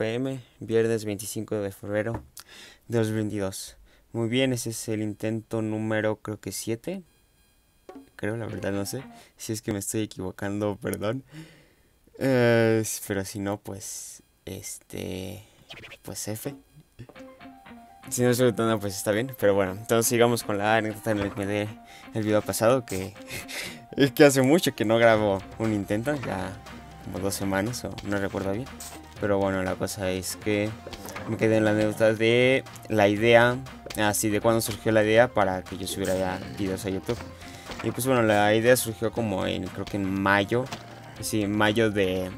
pm, viernes 25 de febrero de 2022. Muy bien, ese es el intento número creo que 7. Creo, la verdad no sé. Si es que me estoy equivocando, perdón. Eh, pero si no, pues, este, pues F. Si no estoy notando, pues está bien. Pero bueno, entonces sigamos con la anécdota en que me el video pasado. Que es que hace mucho que no grabo un intento. Ya como dos semanas o no recuerdo bien. Pero bueno, la cosa es que me quedé en la anécdota de la idea. Así de cuando surgió la idea para que yo subiera ya videos a YouTube. Y pues bueno, la idea surgió como en, creo que en mayo. Sí, mayo de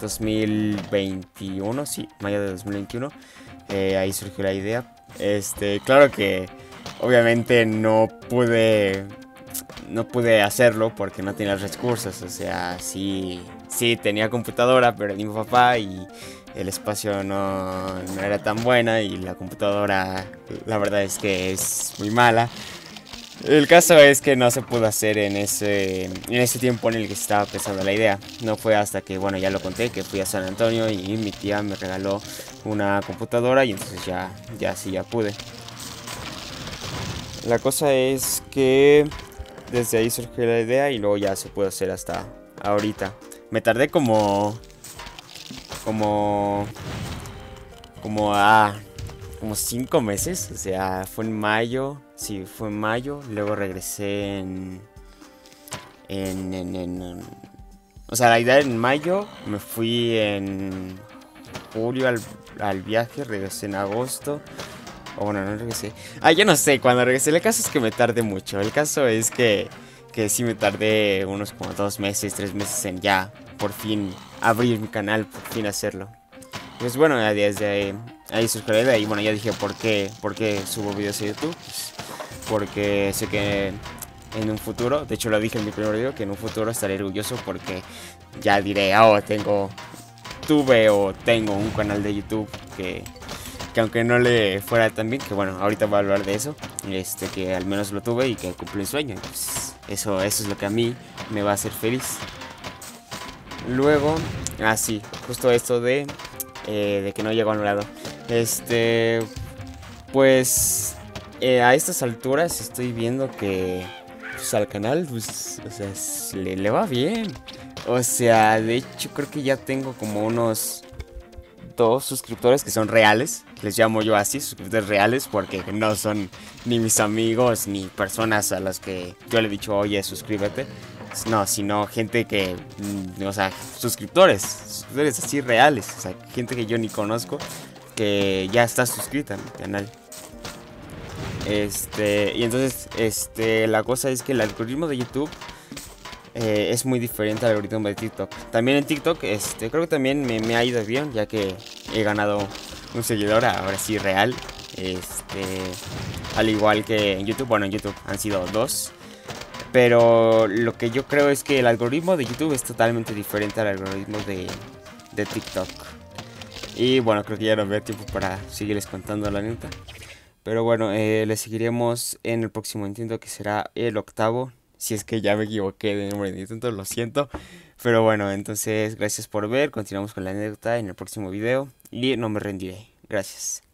2021. Sí, mayo de 2021. Eh, ahí surgió la idea. Este, claro que obviamente no pude no pude hacerlo porque no tenía recursos, o sea, sí sí tenía computadora, pero ni mi papá y el espacio no, no, era tan buena y la computadora la verdad es que es muy mala. El caso es que no se pudo hacer en ese, en ese tiempo en el que estaba pensando la idea. No fue hasta que, bueno, ya lo conté, que fui a San Antonio y mi tía me regaló una computadora y entonces ya, ya sí, ya pude. La cosa es que desde ahí surgió la idea y luego ya se pudo hacer hasta ahorita. Me tardé como... Como... Como a... Como cinco meses, o sea, fue en mayo, sí, fue en mayo, luego regresé en... En, en, en, o sea, la idea en mayo, me fui en julio al, al viaje, regresé en agosto, o bueno, no regresé. Ah, yo no sé, cuando regresé. El caso es que me tardé mucho. El caso es que, que sí me tardé unos como dos meses, tres meses en ya por fin abrir mi canal, por fin hacerlo. Pues bueno, desde ahí, suscribí y bueno, ya dije por qué, por qué subo videos a YouTube. Pues porque sé que en un futuro, de hecho lo dije en mi primer video, que en un futuro estaré orgulloso porque ya diré, oh, tengo, tuve o tengo un canal de YouTube que que aunque no le fuera tan bien, que bueno, ahorita voy a hablar de eso, este, que al menos lo tuve y que cumplí un sueño. Pues eso, eso es lo que a mí me va a hacer feliz. Luego, así, ah, justo esto de, eh, de que no llegó anulado. Este, pues eh, a estas alturas estoy viendo que pues, al canal, pues, o sea, le, le va bien. O sea, de hecho creo que ya tengo como unos dos suscriptores que son reales. Les llamo yo así, suscriptores reales, porque no son ni mis amigos ni personas a las que yo le he dicho, oye, suscríbete. No, sino gente que, mm, o sea, suscriptores, suscriptores así reales, o sea, gente que yo ni conozco, que ya está suscrita a mi canal. Este, y entonces, este, la cosa es que el algoritmo de YouTube eh, es muy diferente al algoritmo de TikTok. También en TikTok, este, creo que también me, ha ido bien, ya que he ganado un seguidor, ahora sí real. Este, al igual que en YouTube, bueno, en YouTube han sido dos. Pero lo que yo creo es que el algoritmo de YouTube es totalmente diferente al algoritmo de, de TikTok. Y bueno, creo que ya no veo tiempo para seguirles contando la neta. Pero bueno, eh, les seguiremos en el próximo intento que será el octavo. Si es que ya me equivoqué de número de intento, lo siento. Pero bueno, entonces gracias por ver. Continuamos con la anécdota en el próximo video. Y no me rendiré. Gracias.